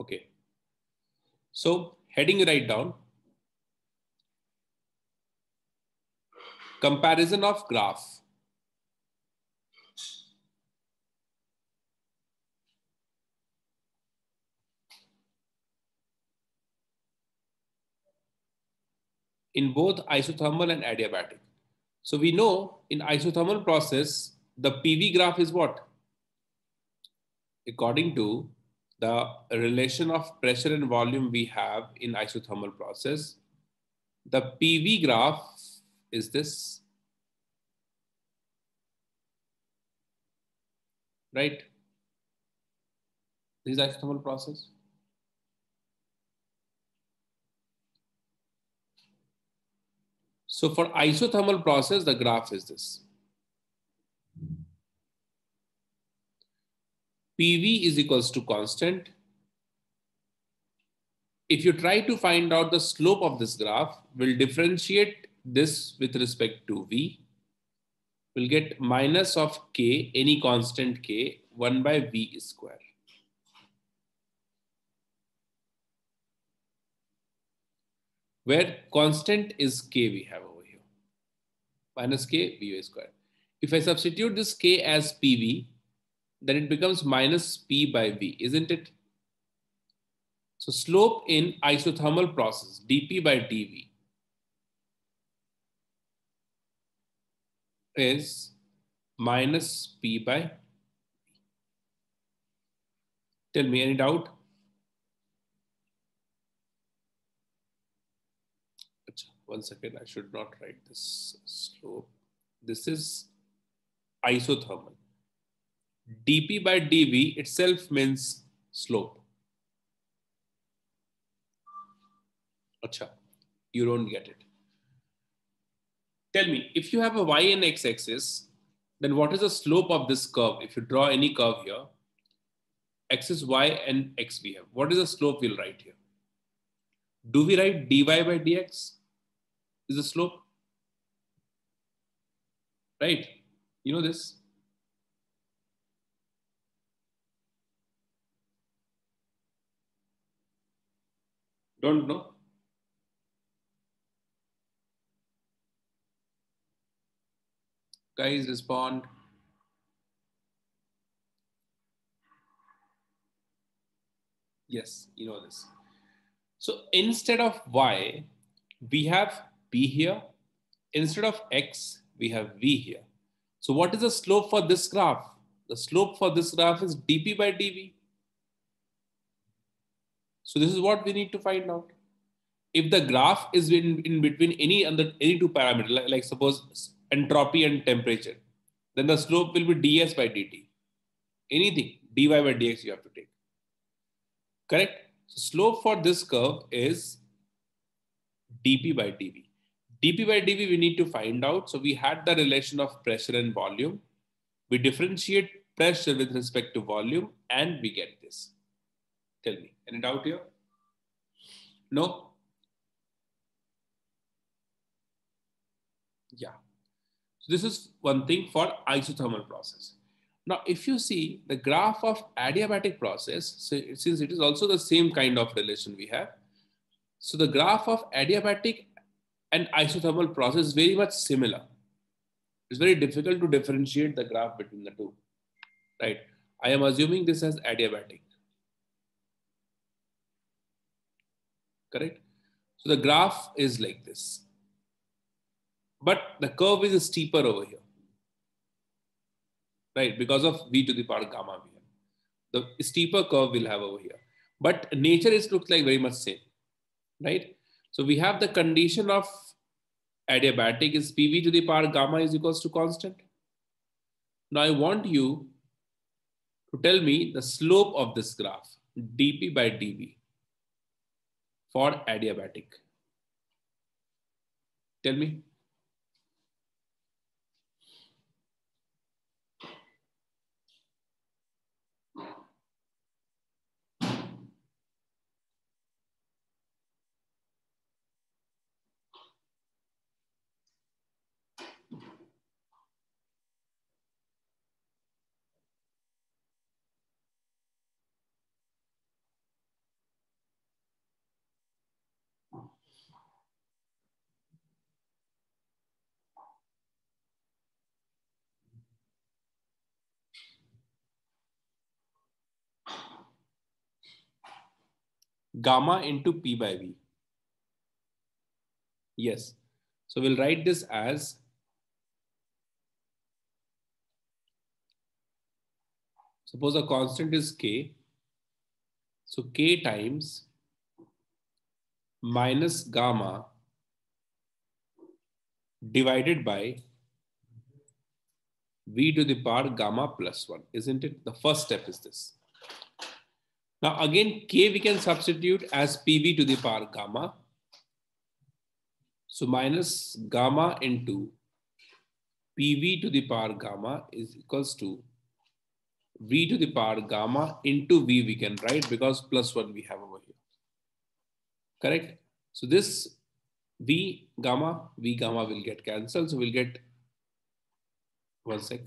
Okay. So heading right down. Comparison of graph. in both isothermal and adiabatic. So we know in isothermal process, the PV graph is what? According to the relation of pressure and volume we have in isothermal process, the PV graph is this, right? This is isothermal process. So for isothermal process, the graph is this. PV is equals to constant. If you try to find out the slope of this graph, we'll differentiate this with respect to V. We'll get minus of K, any constant K, 1 by V square. Where constant is K we have over here. Minus K, V square. If I substitute this K as PV, then it becomes minus P by V, isn't it? So slope in isothermal process, dP by dV, is minus P by. Tell me, any doubt? One second, I should not write this slope. This is isothermal dp by dv itself means slope. Acha, you don't get it. Tell me, if you have a y and x axis, then what is the slope of this curve? If you draw any curve here, x is y and x we have. What is the slope we'll write here? Do we write dy by dx is the slope? Right? You know this? Don't know? Guys, respond. Yes, you know this. So instead of y, we have p here. Instead of x, we have v here. So what is the slope for this graph? The slope for this graph is dp by dv. So this is what we need to find out. If the graph is in, in between any under any two parameters, like, like suppose entropy and temperature, then the slope will be ds by dt. Anything, dy by dx you have to take. Correct? So slope for this curve is dp by dv. dp by dv we need to find out. So we had the relation of pressure and volume. We differentiate pressure with respect to volume and we get this. Tell me, any doubt here? No? Yeah. So this is one thing for isothermal process. Now, if you see the graph of adiabatic process, so since it is also the same kind of relation we have, so the graph of adiabatic and isothermal process is very much similar. It's very difficult to differentiate the graph between the two, right? I am assuming this as adiabatic. Correct? So the graph is like this. But the curve is steeper over here, right? Because of v to the power gamma have. The steeper curve we'll have over here. But nature is looks like very much same, right? So we have the condition of adiabatic is PV to the power gamma is equals to constant. Now I want you to tell me the slope of this graph, dp by dv for adiabatic? Tell me. Gamma into P by V. Yes. So we'll write this as suppose a constant is K. So K times minus gamma divided by v to the power gamma plus 1, isn't it? The first step is this. Now again, k we can substitute as pv to the power gamma. So minus gamma into pv to the power gamma is equals to v to the power gamma into v we can write because plus 1 we have over here. Correct? So this v gamma, v gamma will get cancelled. So we'll get one sec.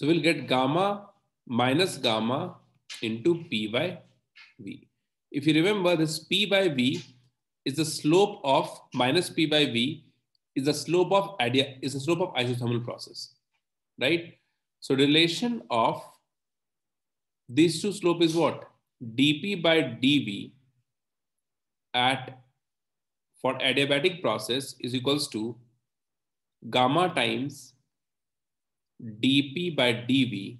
So we'll get gamma minus gamma into P by V. If you remember this P by V is the slope of minus P by V is the slope of idea is the slope of isothermal process, right? So relation of these two slope is what? dP by dV at for adiabatic process is equals to gamma times dP by dV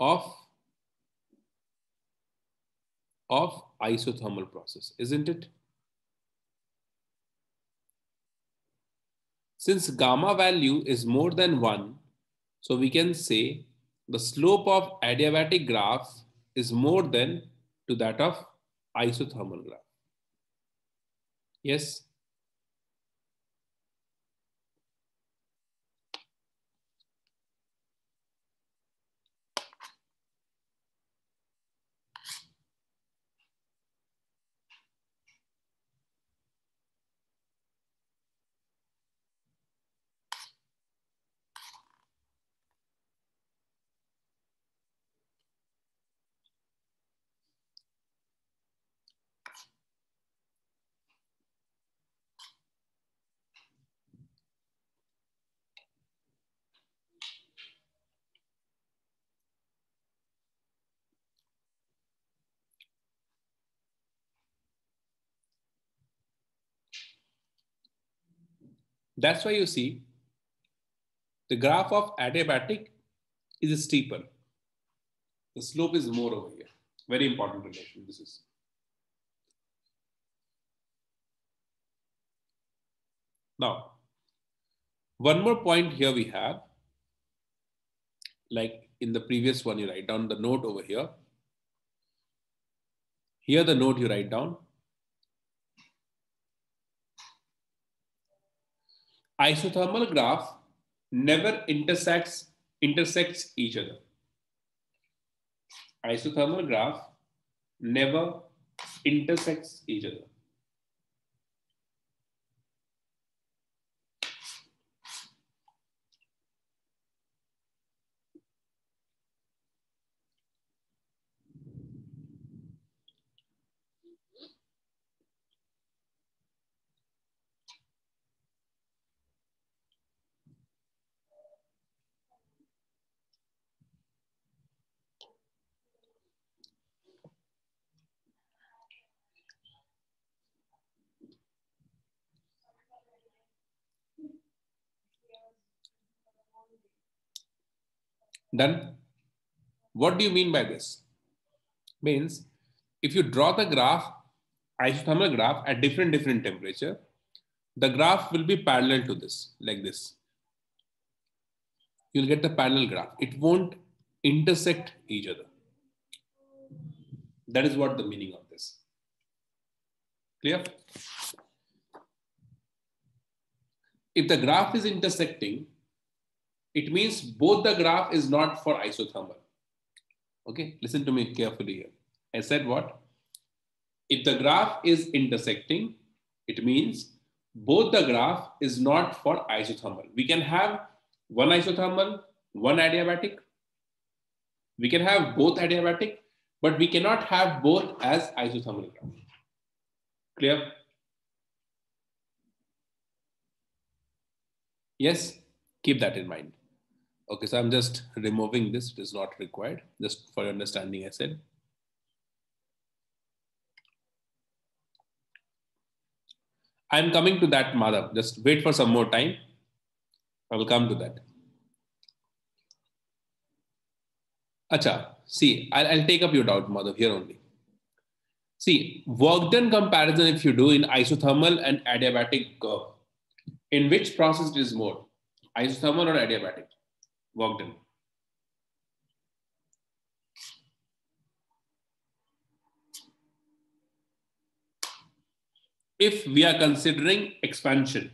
of, of isothermal process, isn't it? Since gamma value is more than one, so we can say the slope of adiabatic graph is more than to that of isothermal graph. Yes. That's why you see the graph of adiabatic is steeper. The slope is more over here. Very important relation this is. Now, one more point here we have, like in the previous one, you write down the note over here. Here the note you write down, isothermal graph never intersects intersects each other. Isothermal graph never intersects each other. Done? What do you mean by this? Means if you draw the graph, isothermal graph at different different temperature, the graph will be parallel to this, like this. You'll get the parallel graph. It won't intersect each other. That is what the meaning of this. Clear? If the graph is intersecting, it means both the graph is not for isothermal. Okay, listen to me carefully here. I said what? If the graph is intersecting, it means both the graph is not for isothermal. We can have one isothermal, one adiabatic. We can have both adiabatic, but we cannot have both as isothermal graph. Clear? Yes, keep that in mind. Okay, so I'm just removing this. It is not required, just for understanding, I said. I'm coming to that, Madhav. Just wait for some more time. I will come to that. Acha, see, I'll, I'll take up your doubt, Madhav, here only. See, work done comparison if you do in isothermal and adiabatic curve, in which process it is more, isothermal or adiabatic? Work done. If we are considering expansion,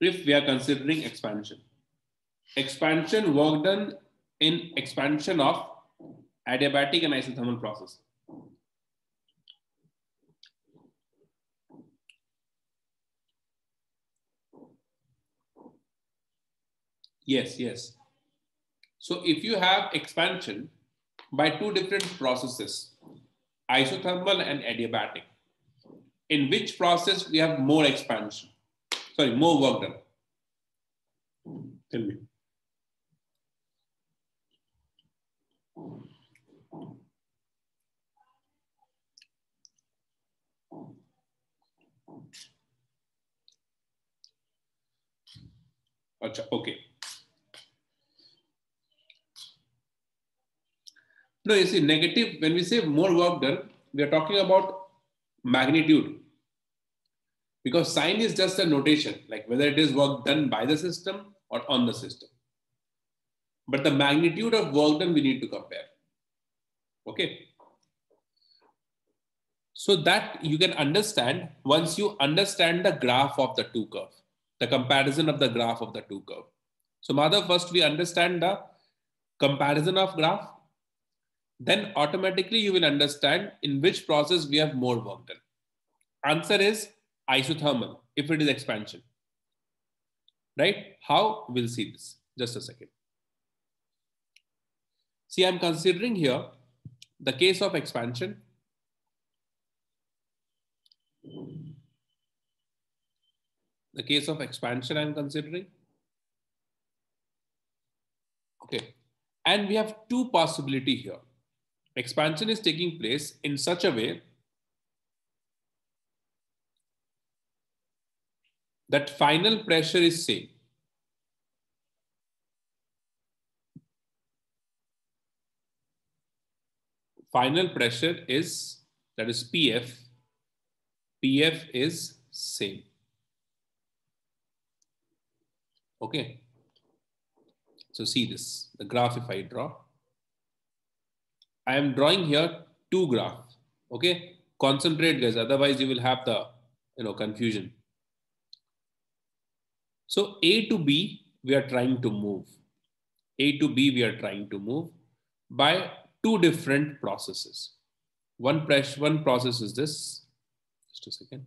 if we are considering expansion, expansion work done in expansion of adiabatic and isothermal process. Yes, yes. So if you have expansion by two different processes, isothermal and adiabatic, in which process we have more expansion? Sorry, more work done. Tell me. okay. No, you see, negative, when we say more work done, we are talking about magnitude. Because sign is just a notation, like whether it is work done by the system or on the system. But the magnitude of work done we need to compare. Okay. So that you can understand once you understand the graph of the two curve, the comparison of the graph of the two curve. So Madhav, first we understand the comparison of graph then automatically you will understand in which process we have more work done. Answer is isothermal if it is expansion. Right? How? We'll see this. Just a second. See, I'm considering here the case of expansion. The case of expansion I'm considering. Okay. And we have two possibility here expansion is taking place in such a way that final pressure is same. Final pressure is, that is PF, PF is same. Okay. So see this, the graph if I draw. I am drawing here two graphs. Okay, concentrate guys, otherwise you will have the you know confusion. So A to B, we are trying to move. A to B, we are trying to move by two different processes. One pressure, one process is this. Just a second.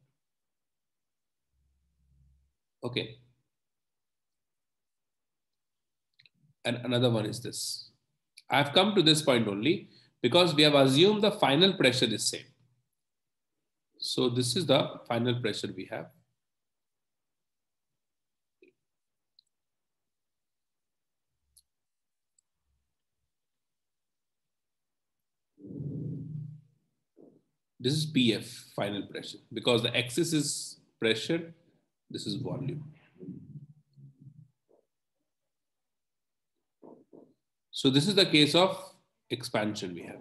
Okay. And another one is this. I've come to this point only because we have assumed the final pressure is same. So this is the final pressure we have. This is PF, final pressure, because the axis is pressure, this is volume. So this is the case of expansion we have.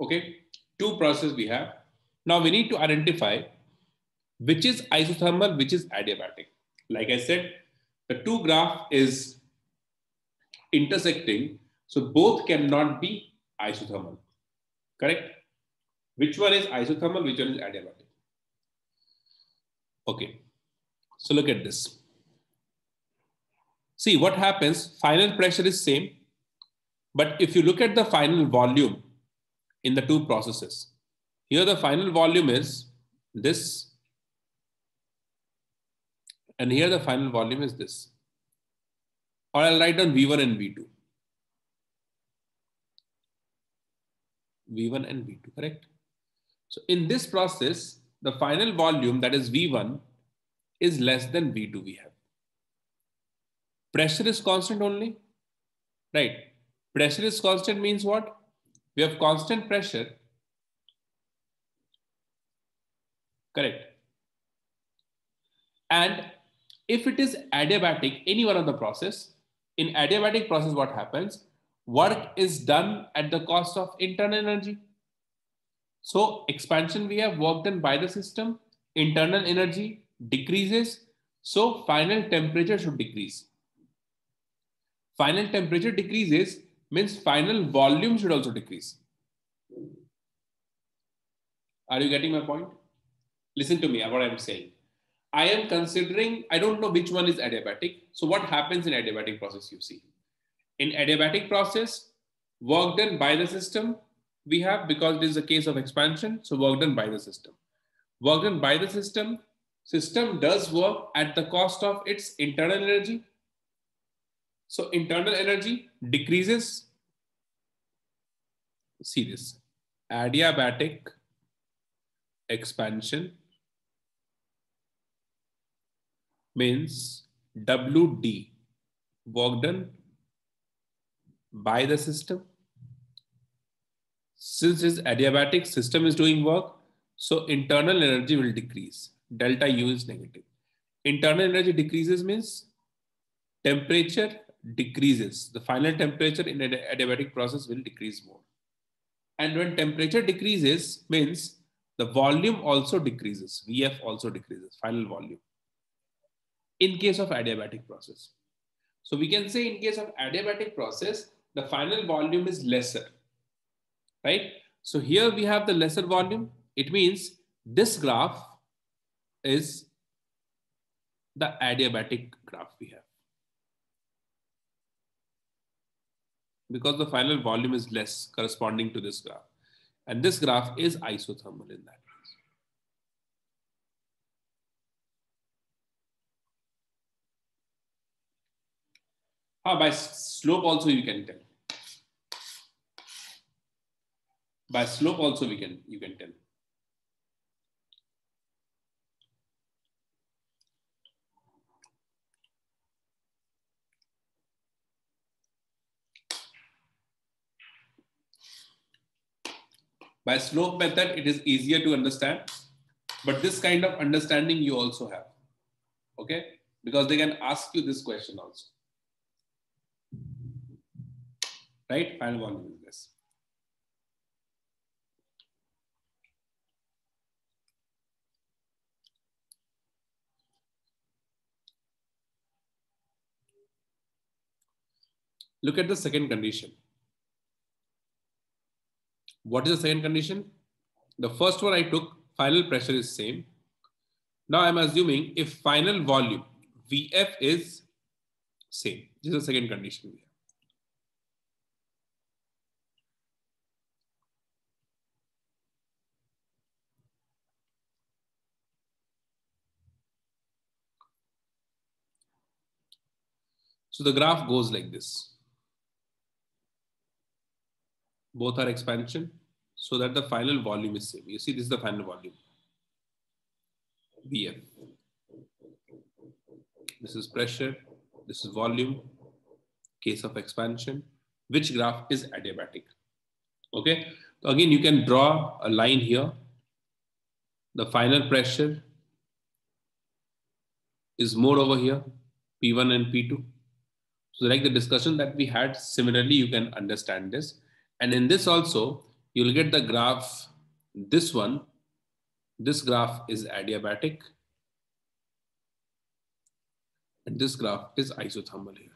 Okay, two processes we have. Now we need to identify which is isothermal, which is adiabatic. Like I said, the two graph is intersecting. So both cannot be isothermal. Correct? Which one is isothermal? Which one is adiabatic? Okay. So look at this. See what happens. Final pressure is same. But if you look at the final volume in the two processes, here the final volume is this. And here the final volume is this. Or I'll write down V1 and V2. V1 and V2, correct? So in this process, the final volume that is V1 is less than V2 we have. Pressure is constant only, right? Pressure is constant means what? We have constant pressure, correct? And if it is adiabatic, any one of the process, in adiabatic process, what happens? Work is done at the cost of internal energy. So expansion, we have work done by the system, internal energy decreases. So final temperature should decrease. Final temperature decreases means final volume should also decrease. Are you getting my point? Listen to me, what I'm saying. I am considering, I don't know which one is adiabatic. So what happens in adiabatic process you see? In adiabatic process, work done by the system, we have because it is a case of expansion. So work done by the system. Work done by the system, system does work at the cost of its internal energy. So internal energy decreases. See this, adiabatic expansion means WD, work done by the system. Since this adiabatic system is doing work, so internal energy will decrease. Delta U is negative. Internal energy decreases means temperature decreases. The final temperature in an adiabatic process will decrease more. And when temperature decreases means the volume also decreases. VF also decreases, final volume in case of adiabatic process. So we can say in case of adiabatic process, the final volume is lesser, right? So here we have the lesser volume. It means this graph is the adiabatic graph we have. Because the final volume is less corresponding to this graph. And this graph is isothermal in that. case. Ah, by slope also you can tell. By slope also we can you can tell. By slope method, it is easier to understand, but this kind of understanding you also have, okay? Because they can ask you this question also. right? Final volume is this. Look at the second condition. What is the second condition? The first one I took, final pressure is same. Now I'm assuming if final volume, VF is same. This is the second condition. So the graph goes like this. Both are expansion so that the final volume is same. You see, this is the final volume. VF. This is pressure. This is volume. Case of expansion. Which graph is adiabatic? Okay. So again, you can draw a line here. The final pressure is more over here, P1 and P2. So like the discussion that we had, similarly, you can understand this. And in this also, you'll get the graph, this one, this graph is adiabatic. And this graph is isothermal here.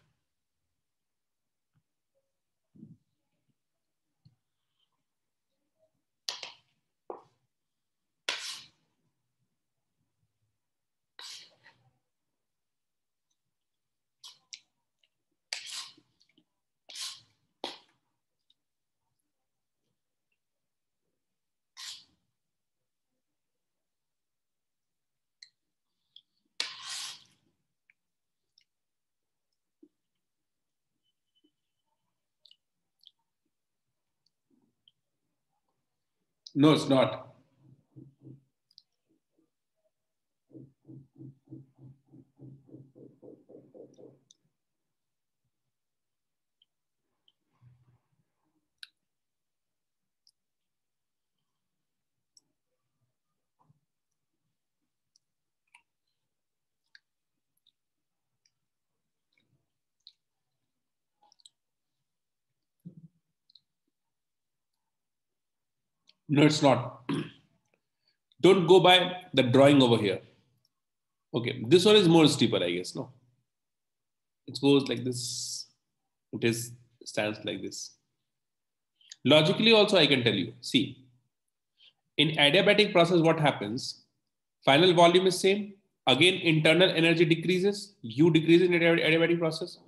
No, it's not. No, it's not. Don't go by the drawing over here. Okay, this one is more steeper, I guess. No, it goes like this. It is stands like this. Logically, also, I can tell you. See, in adiabatic process, what happens? Final volume is same. Again, internal energy decreases. U decreases in adiabatic process.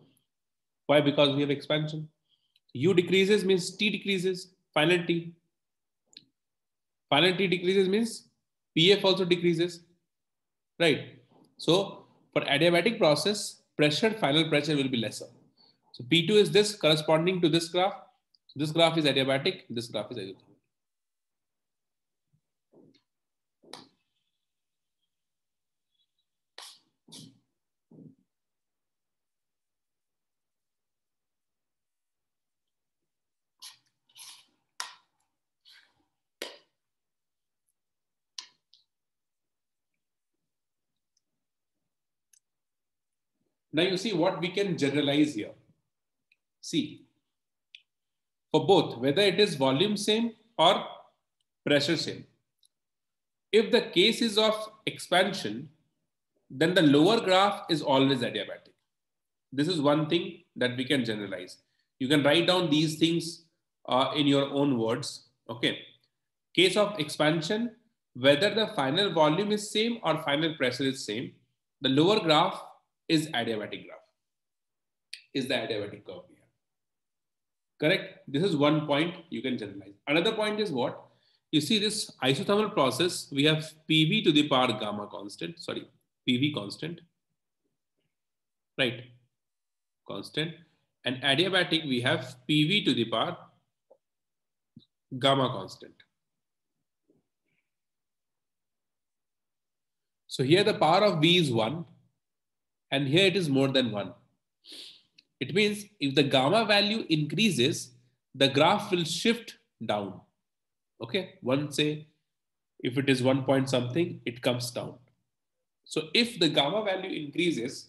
Why? Because we have expansion. U decreases means T decreases. Final T final T decreases means PF also decreases, right? So for adiabatic process, pressure, final pressure will be lesser. So P2 is this corresponding to this graph. This graph is adiabatic, this graph is isothermal. Now you see what we can generalize here. See, for both, whether it is volume same or pressure same. If the case is of expansion, then the lower graph is always adiabatic. This is one thing that we can generalize. You can write down these things uh, in your own words. Okay. Case of expansion, whether the final volume is same or final pressure is same, the lower graph is adiabatic graph, is the adiabatic curve here. Correct? This is one point you can generalize. Another point is what? You see this isothermal process, we have PV to the power gamma constant, sorry, PV constant, right? Constant. And adiabatic, we have PV to the power gamma constant. So here the power of V is 1 and here it is more than 1. It means if the gamma value increases, the graph will shift down. Okay, one say if it is 1 point something, it comes down. So if the gamma value increases,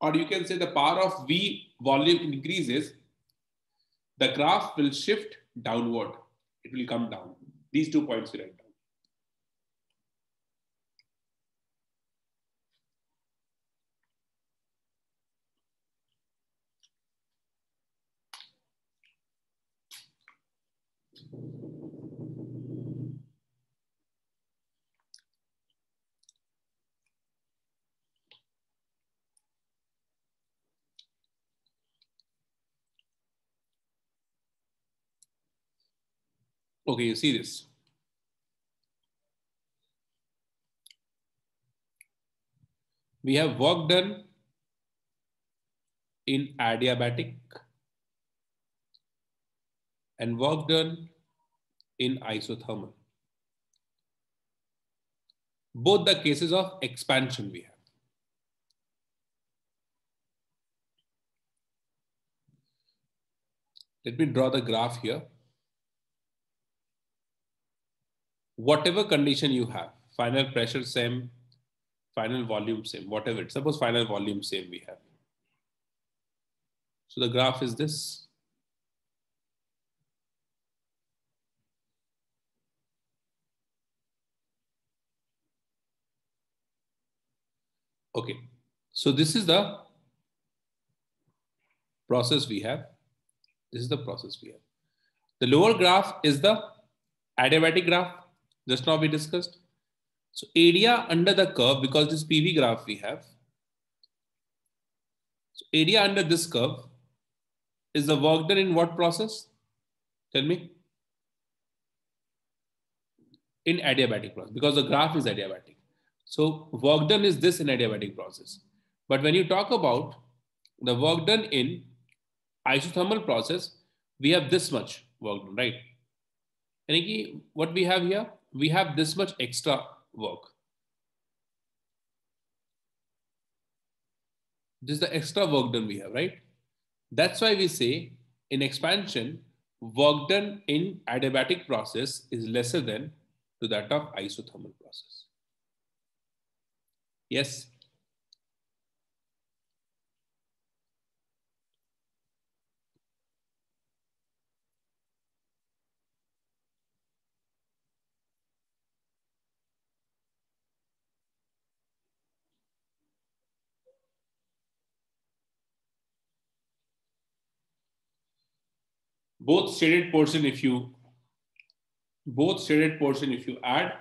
or you can say the power of V volume increases, the graph will shift downward. It will come down. These two points write down. Okay, you see this. We have work done in adiabatic and work done in isothermal. Both the cases of expansion we have. Let me draw the graph here. Whatever condition you have, final pressure same, final volume same, whatever it, suppose final volume same we have. So the graph is this. Okay, so this is the process we have. This is the process we have. The lower graph is the adiabatic graph just now we discussed. So area under the curve, because this PV graph we have. So area under this curve is the work done in what process? Tell me. In adiabatic process, because the graph is adiabatic. So work done is this in adiabatic process. But when you talk about the work done in isothermal process, we have this much work done, right? And what we have here, we have this much extra work. This is the extra work done we have, right? That's why we say in expansion, work done in adiabatic process is lesser than to that of isothermal process. Yes. Both shaded portion if you both shaded portion if you add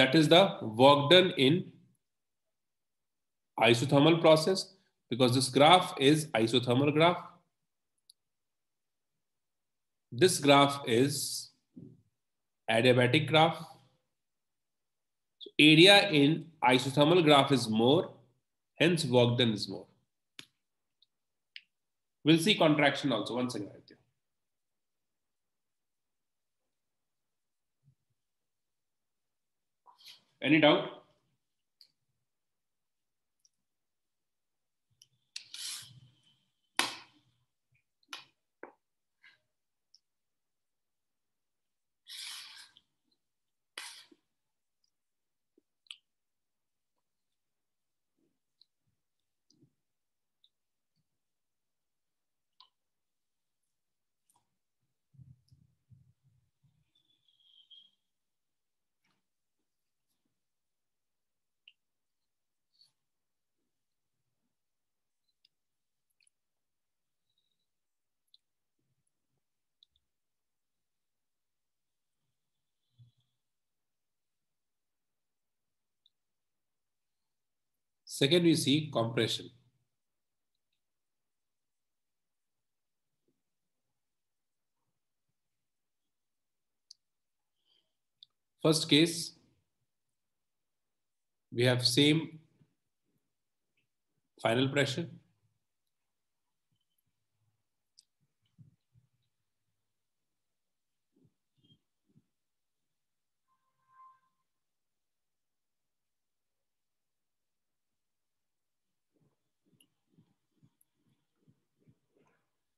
that is the work done in isothermal process because this graph is isothermal graph. This graph is adiabatic graph. So area in isothermal graph is more hence work done is more. We'll see contraction also once again Any doubt? Second, we see compression. First case, we have same final pressure.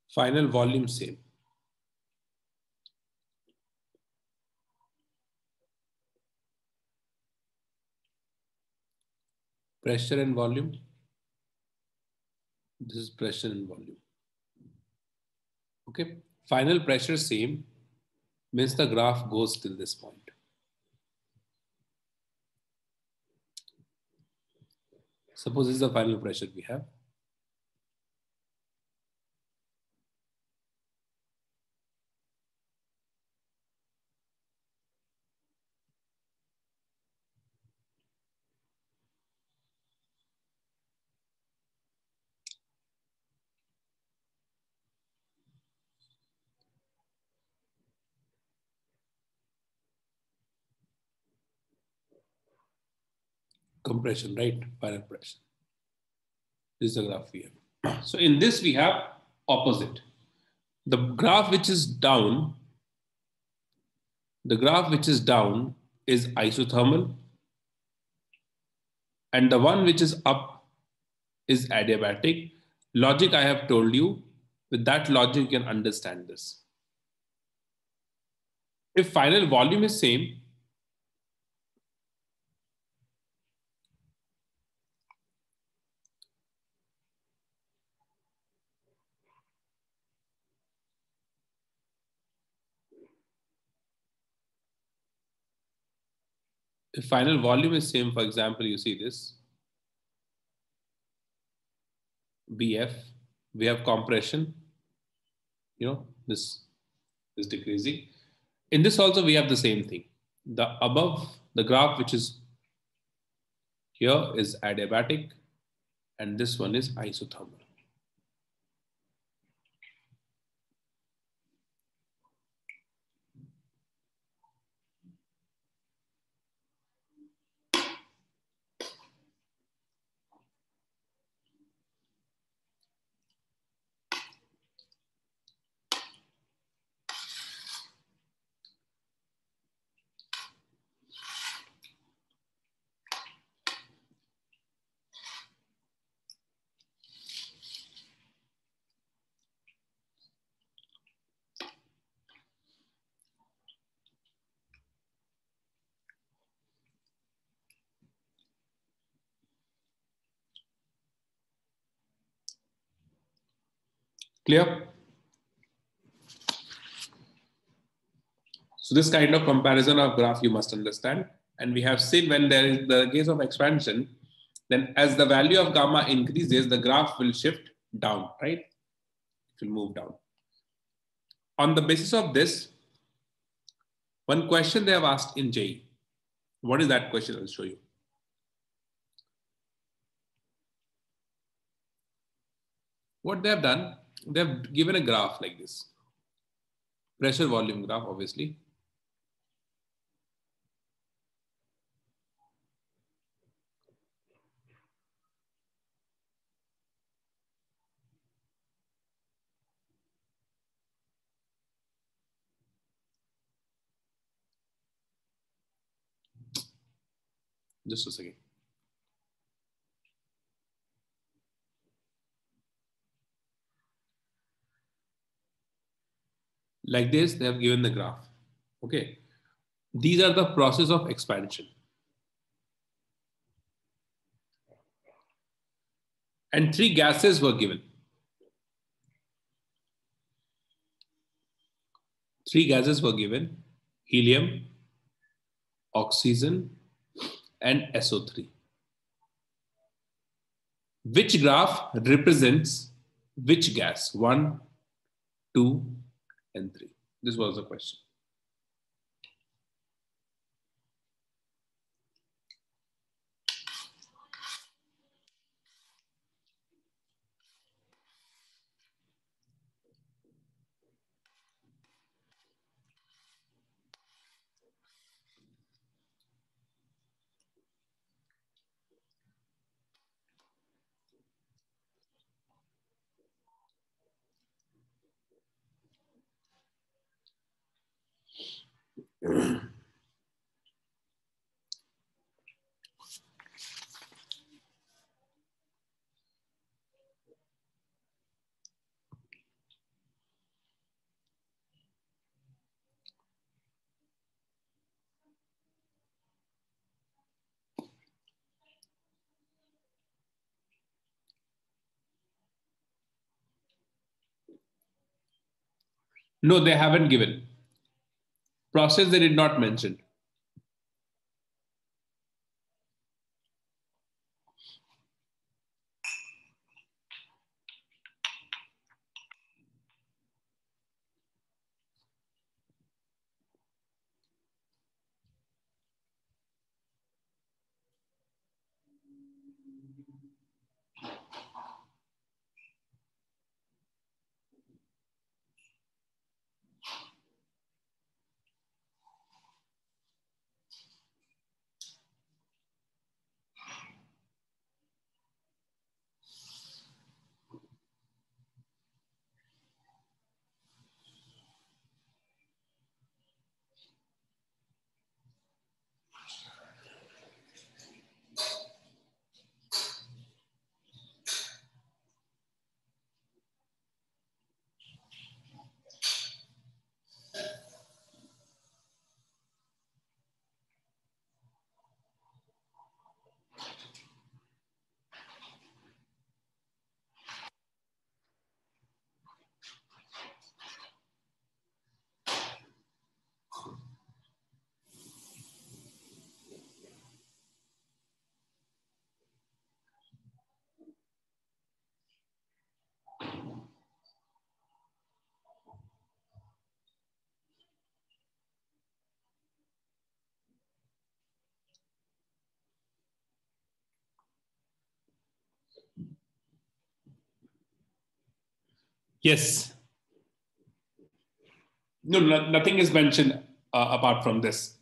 Final volume same. Pressure and volume. This is pressure and volume. Okay. Final pressure same means the graph goes till this point. Suppose this is the final pressure we have. Compression, right? Final pressure. This is the graph have. So in this we have opposite. The graph which is down, the graph which is down is isothermal. And the one which is up is adiabatic. Logic I have told you, with that logic you can understand this. If final volume is same, if final volume is same, for example, you see this, BF, we have compression, you know, this is decreasing. In this also, we have the same thing. The above, the graph which is here is adiabatic, and this one is isothermal. Clear? So this kind of comparison of graph you must understand. And we have seen when there is the case of expansion, then as the value of gamma increases, the graph will shift down, right? It will move down. On the basis of this, one question they have asked in JEE. What is that question? I'll show you. What they have done, they have given a graph like this. Pressure volume graph, obviously. Just a second. Like this, they have given the graph. Okay. These are the process of expansion. And three gases were given. Three gases were given, helium, oxygen, and SO3. Which graph represents which gas? One, two, and three. This was the question. No, they haven't given. Process they did not mention. Yes. No, no nothing is mentioned uh, apart from this.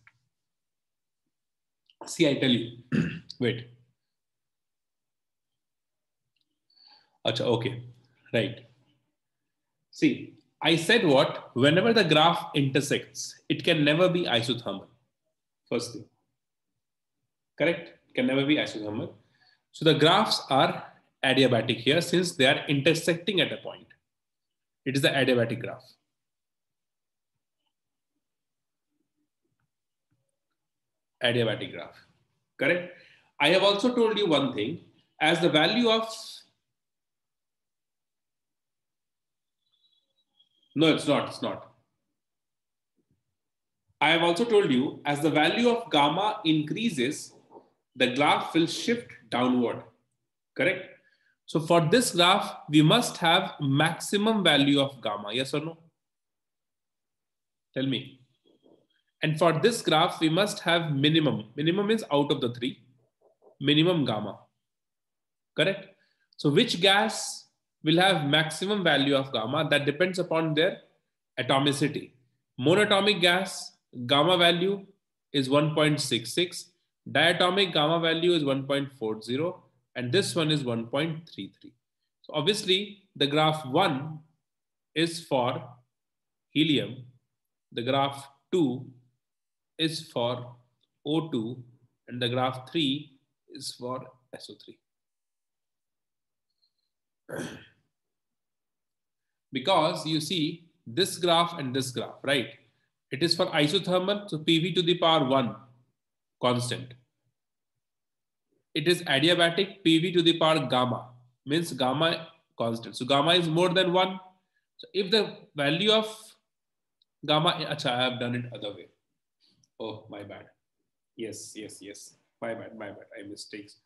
See, I tell you. Wait. Achha, okay, right. See, I said what? Whenever the graph intersects, it can never be isothermal. First thing. Correct? Can never be isothermal. So the graphs are adiabatic here since they are intersecting at a point. It is the adiabatic graph. Adiabatic graph, correct? I have also told you one thing, as the value of No, it's not. It's not. I have also told you as the value of gamma increases, the graph will shift downward. Correct? So for this graph, we must have maximum value of gamma. Yes or no? Tell me. And for this graph, we must have minimum. Minimum is out of the three. Minimum gamma. Correct? So which gas will have maximum value of gamma? That depends upon their atomicity. Monatomic gas, gamma value is 1.66. Diatomic gamma value is 1.40 and this one is 1.33. So obviously the graph one is for helium, the graph two is for O2 and the graph three is for SO3. because you see this graph and this graph, right? It is for isothermal, so PV to the power one constant it is adiabatic PV to the power gamma, means gamma constant. So gamma is more than one. So if the value of gamma, achha, I have done it other way. Oh, my bad. Yes, yes, yes. My bad, my bad. I mistakes.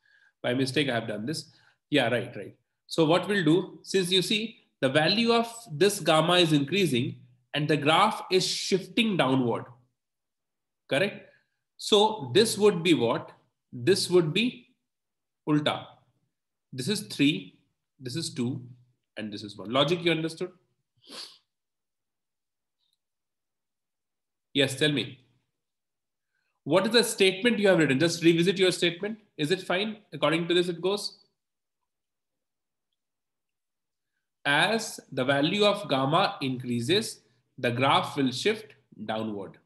By mistake, I have done this. Yeah, right, right. So what we'll do, since you see the value of this gamma is increasing and the graph is shifting downward, correct? So this would be what? This would be ulta. This is 3, this is 2, and this is 1. Logic you understood? Yes, tell me. What is the statement you have written? Just revisit your statement. Is it fine? According to this, it goes. As the value of gamma increases, the graph will shift downward.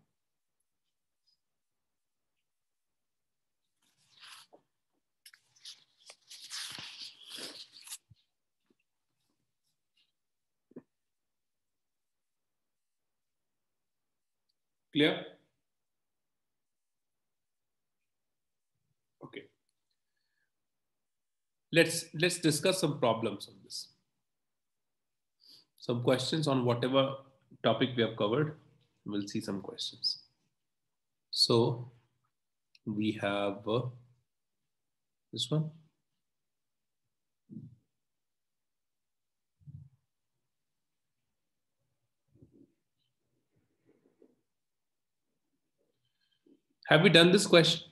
Clear? Okay. Let's let's discuss some problems on this. Some questions on whatever topic we have covered. We'll see some questions. So we have uh, this one. Have we done this question?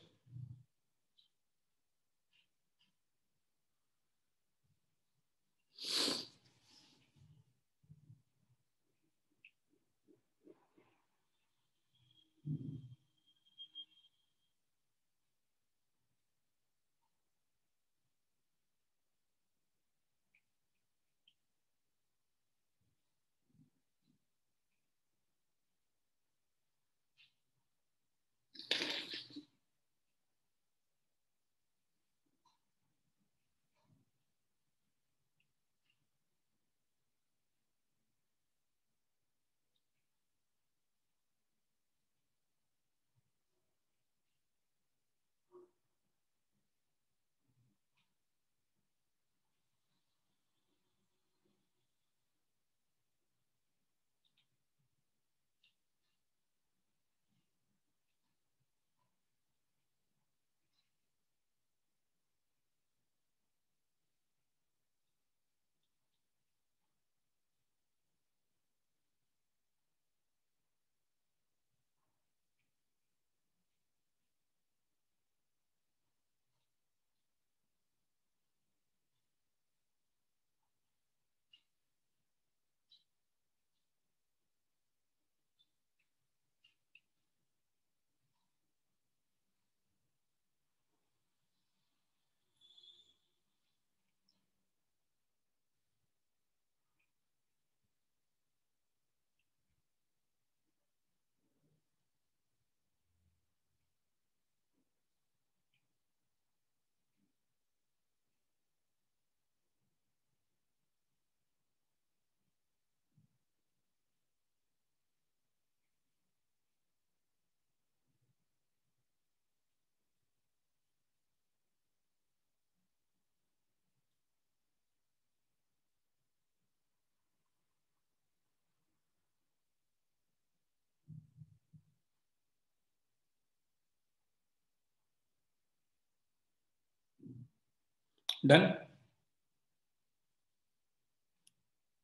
Done?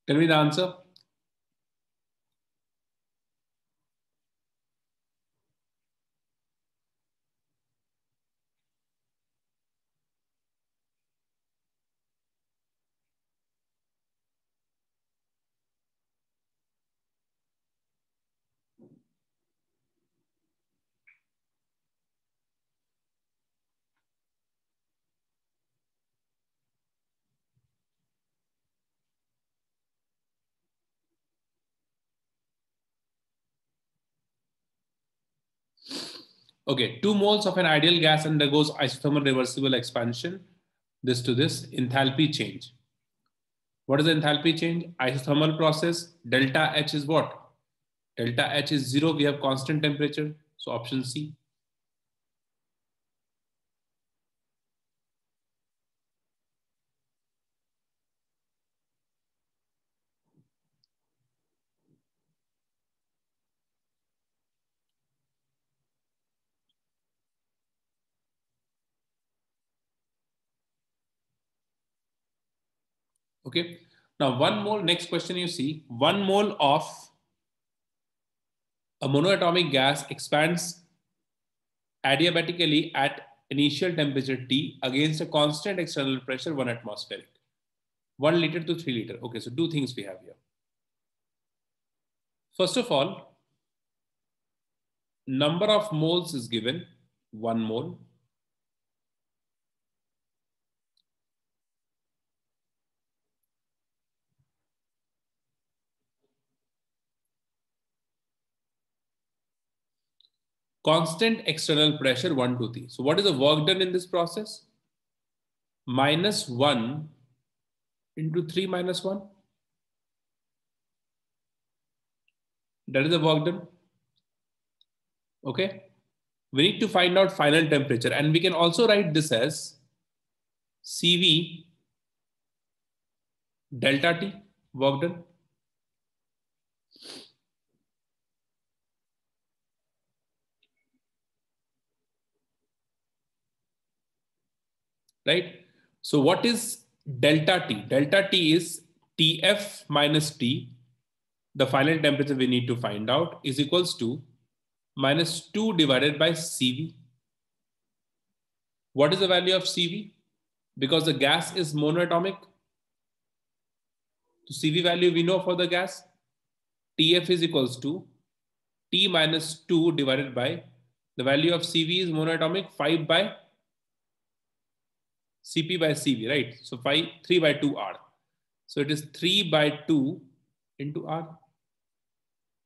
Tell me the answer. Okay, two moles of an ideal gas undergoes isothermal reversible expansion, this to this, enthalpy change. What is the enthalpy change? Isothermal process, delta H is what? Delta H is zero, we have constant temperature. So option C. Okay. Now one mole, next question you see, one mole of a monoatomic gas expands adiabatically at initial temperature T against a constant external pressure, one atmospheric. One liter to three liter. Okay, so two things we have here. First of all, number of moles is given, one mole. Constant external pressure 1 to 3. So what is the work done in this process? Minus 1 into 3 minus 1. That is the work done. Okay. We need to find out final temperature and we can also write this as CV delta T work done. Right? So what is delta T? Delta T is TF minus T, the final temperature we need to find out is equals to minus 2 divided by CV. What is the value of CV? Because the gas is monoatomic. So CV value we know for the gas. TF is equals to T minus 2 divided by the value of CV is monoatomic 5 by Cp by Cv, right? So 5, 3 by 2 R. So it is 3 by 2 into R.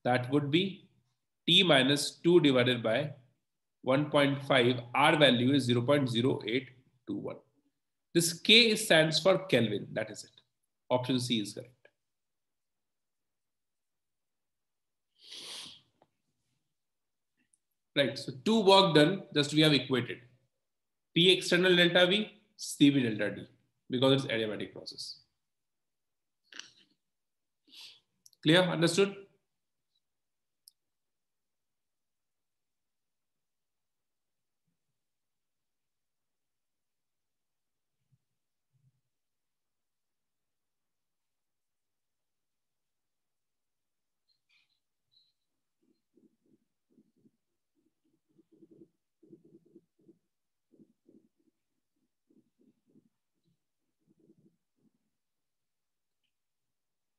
That would be T minus 2 divided by 1.5. R value is 0.0821. This K stands for Kelvin. That is it. Option C is correct. Right. So two work done, just we have equated. P external delta V CV delta T because it's adiabatic process. Clear? Understood?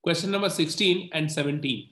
Question number 16 and 17.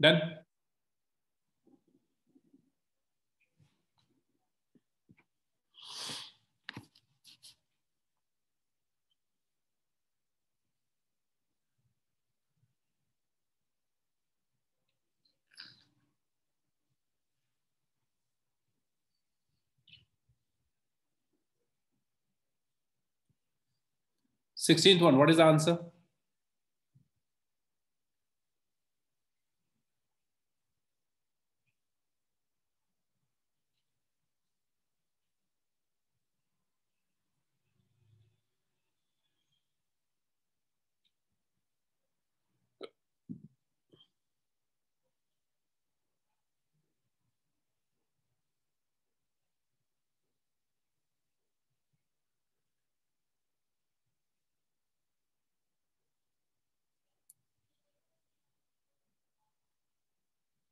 Done? Sixteenth one, what is the answer? '"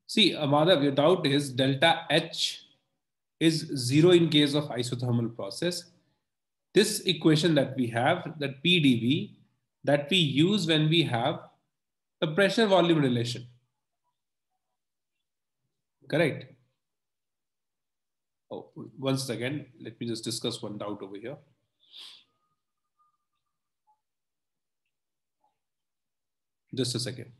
See, uh, Madhav, your doubt is delta H is zero in case of isothermal process. This equation that we have, that PdV, that we use when we have the pressure volume relation. Correct. Oh, once again, let me just discuss one doubt over here. Just a second.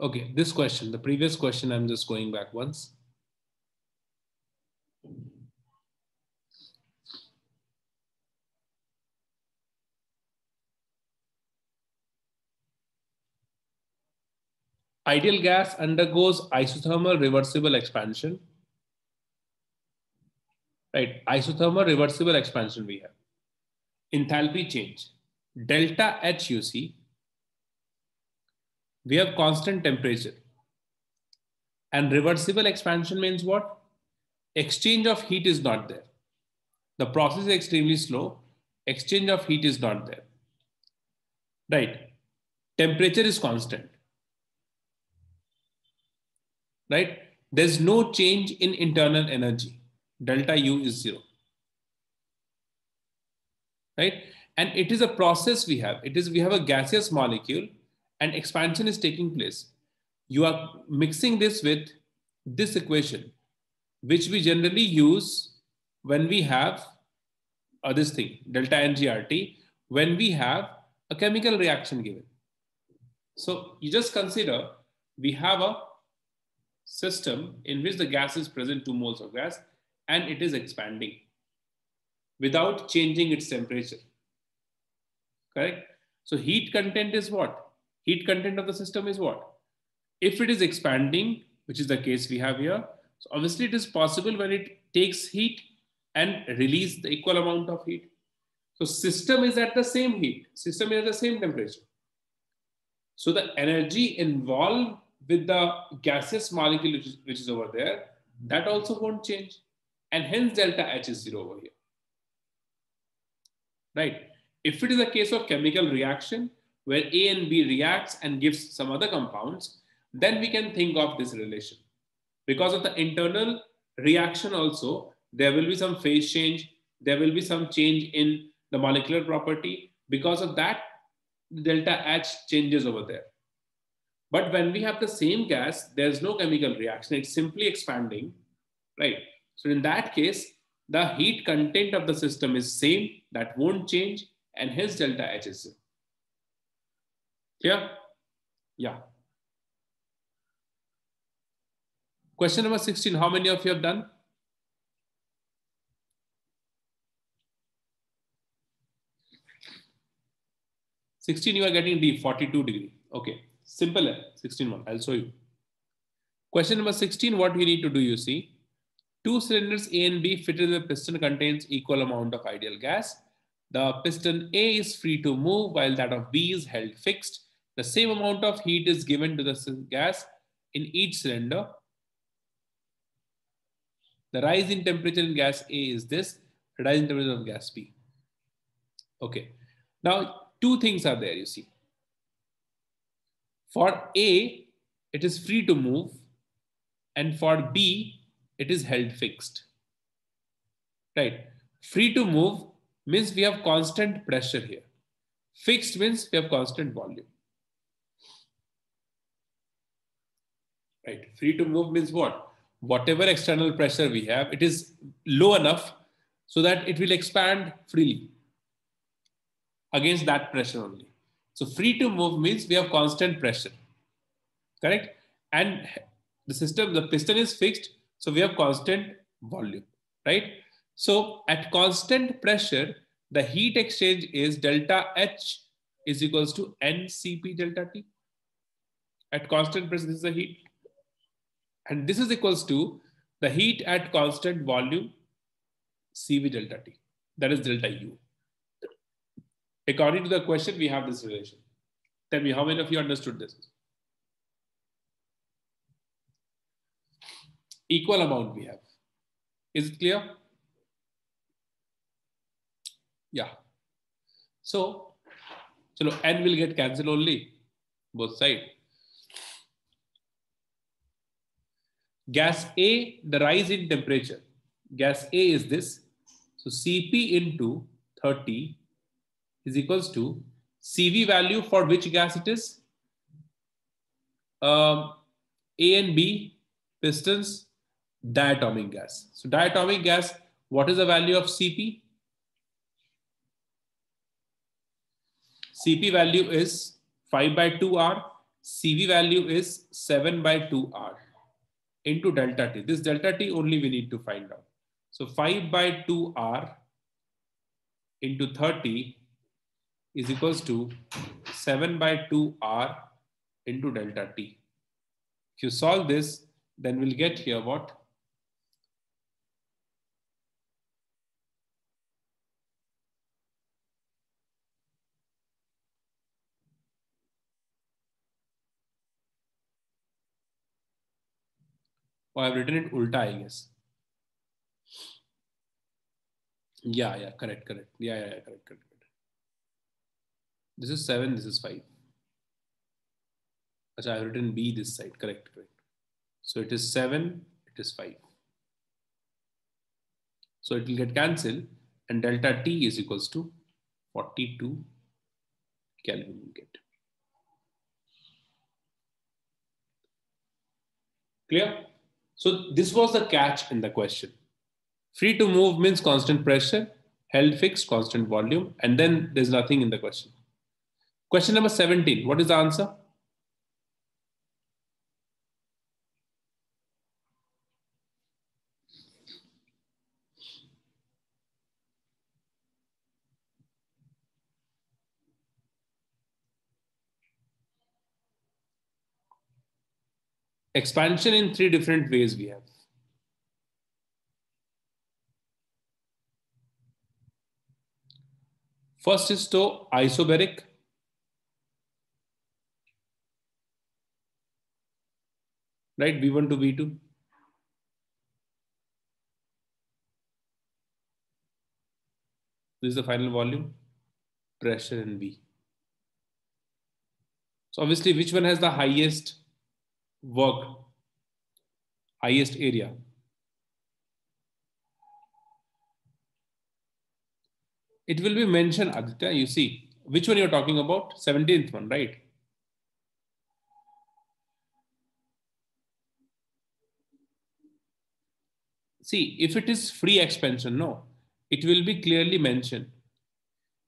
Okay, this question, the previous question, I'm just going back once. Ideal gas undergoes isothermal reversible expansion. Right, isothermal reversible expansion we have. Enthalpy change. Delta H you see we have constant temperature. And reversible expansion means what? Exchange of heat is not there. The process is extremely slow. Exchange of heat is not there. Right. Temperature is constant. Right. There's no change in internal energy. Delta U is zero. Right. And it is a process we have. It is we have a gaseous molecule and expansion is taking place, you are mixing this with this equation, which we generally use when we have uh, this thing, delta NGRT, when we have a chemical reaction given. So you just consider we have a system in which the gas is present, two moles of gas, and it is expanding without changing its temperature. Correct? So heat content is what? Heat content of the system is what? If it is expanding, which is the case we have here, so obviously it is possible when it takes heat and release the equal amount of heat. So system is at the same heat, system is at the same temperature. So the energy involved with the gaseous molecule which is, which is over there, that also won't change. And hence delta H is zero over here. Right. If it is a case of chemical reaction, where A and B reacts and gives some other compounds, then we can think of this relation. Because of the internal reaction also, there will be some phase change. There will be some change in the molecular property. Because of that, delta H changes over there. But when we have the same gas, there's no chemical reaction. It's simply expanding, right? So in that case, the heat content of the system is same. That won't change. And hence delta H is same. Clear? Yeah. Question number 16. How many of you have done? Sixteen, you are getting D, 42 degree. Okay. Simple, eh? 16 one. I'll show you. Question number 16, what we need to do, you see. Two cylinders A and B fitted with a piston contains equal amount of ideal gas. The piston A is free to move while that of B is held fixed. The same amount of heat is given to the gas in each cylinder. The rise in temperature in gas A is this, rise in temperature of gas B. Okay. Now, two things are there, you see. For A, it is free to move, and for B, it is held fixed. Right? Free to move means we have constant pressure here. Fixed means we have constant volume. Right? Free to move means what? Whatever external pressure we have, it is low enough so that it will expand freely against that pressure only. So free to move means we have constant pressure, correct? And the system, the piston is fixed, so we have constant volume, right? So at constant pressure, the heat exchange is delta H is equals to NCP delta T. At constant pressure, this is the heat. And this is equals to the heat at constant volume CV delta T. That is delta U. According to the question, we have this relation. Tell me, how many of you understood this? Equal amount we have. Is it clear? Yeah. So, so n will get cancelled only, both side. Gas A, the rise in temperature. Gas A is this. So Cp into 30 is equals to CV value for which gas it is? Um, A and B pistons diatomic gas. So diatomic gas, what is the value of Cp? Cp value is 5 by 2R. CV value is 7 by 2R into delta T. This delta T only we need to find out. So 5 by 2R into 30 is equals to 7 by 2r into delta t. If you solve this, then we'll get here what? I've written it ulta, I guess. Yeah, yeah, correct, correct. Yeah, yeah, yeah correct, correct. This is 7, this is 5. Achha, I have written B this side, correct, correct. So it is 7, it is 5. So it will get cancelled and delta T is equals to 42 Kelvin get. Clear? So this was the catch in the question. Free to move means constant pressure, held fixed, constant volume, and then there's nothing in the question. Question number 17. What is the answer? Expansion in three different ways we have. First is to isobaric right? V1 to V2. This is the final volume, pressure in V. So obviously, which one has the highest Work highest area. It will be mentioned Aditya you see which one you're talking about? 17th one right? See if it is free expansion no it will be clearly mentioned.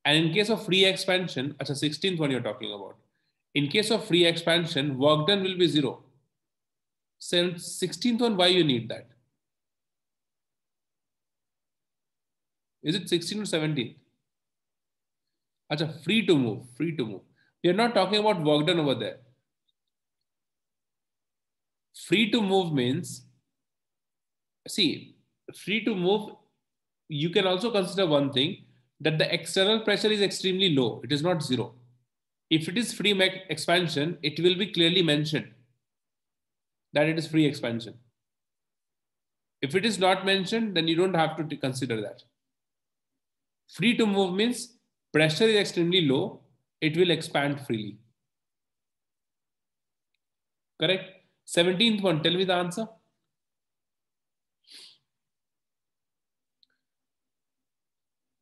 And in case of free expansion as a 16th one you're talking about in case of free expansion work done will be zero. 16th one, why you need that? Is it 16 or 17? Acha, free to move, free to move. We are not talking about work done over there. Free to move means see, free to move, you can also consider one thing that the external pressure is extremely low. It is not zero. If it is free expansion, it will be clearly mentioned that it is free expansion. If it is not mentioned, then you don't have to consider that. Free to move means pressure is extremely low. It will expand freely. Correct? 17th one, tell me the answer.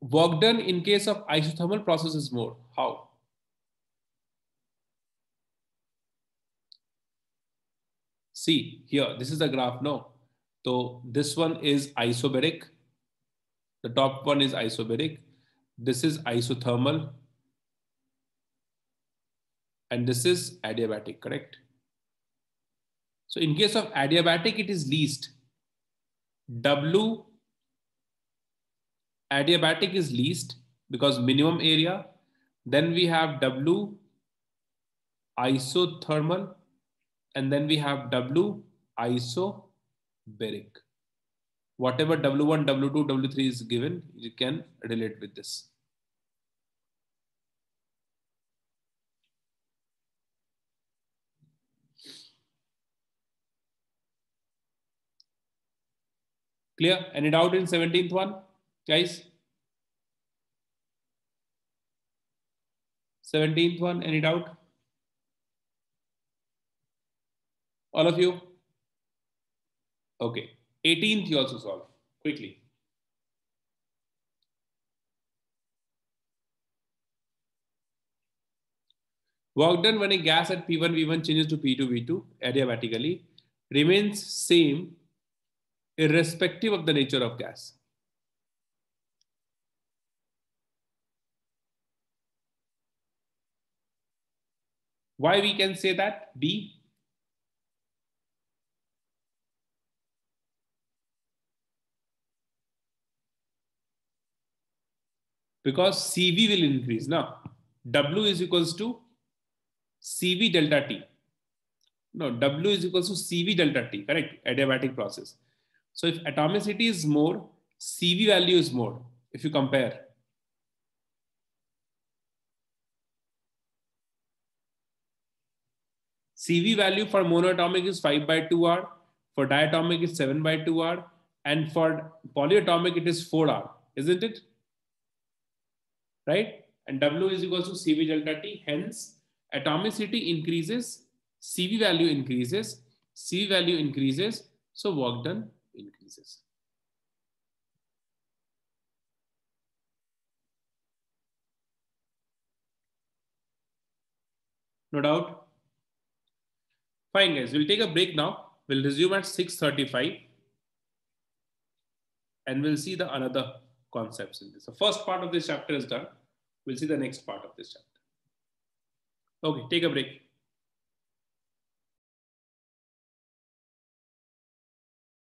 Work done in case of isothermal process is more. How? See here, this is the graph, now. So this one is isobaric. The top one is isobaric. This is isothermal. And this is adiabatic, correct? So in case of adiabatic, it is least. W adiabatic is least because minimum area. Then we have W isothermal and then we have W isobaric. Whatever W1, W2, W3 is given, you can relate with this. Clear? Any doubt in 17th one? Guys? 17th one, any doubt? All of you? Okay. 18th you also solve quickly. Work done when a gas at P1, V1 changes to P2, V2 adiabatically remains same irrespective of the nature of gas. Why we can say that? B. Because CV will increase. Now, W is equals to CV delta T. No, W is equals to CV delta T, correct? Adiabatic process. So if atomicity is more, CV value is more if you compare. CV value for monoatomic is 5 by 2R, for diatomic is 7 by 2R, and for polyatomic it is 4R, isn't it? Right? And W is equal to CV delta T. Hence, atomicity increases, CV value increases, CV value increases, so work done increases. No doubt. Fine, guys. We'll take a break now. We'll resume at 6.35 and we'll see the another concepts in this. The first part of this chapter is done. We'll see the next part of this chapter. Okay, take a break.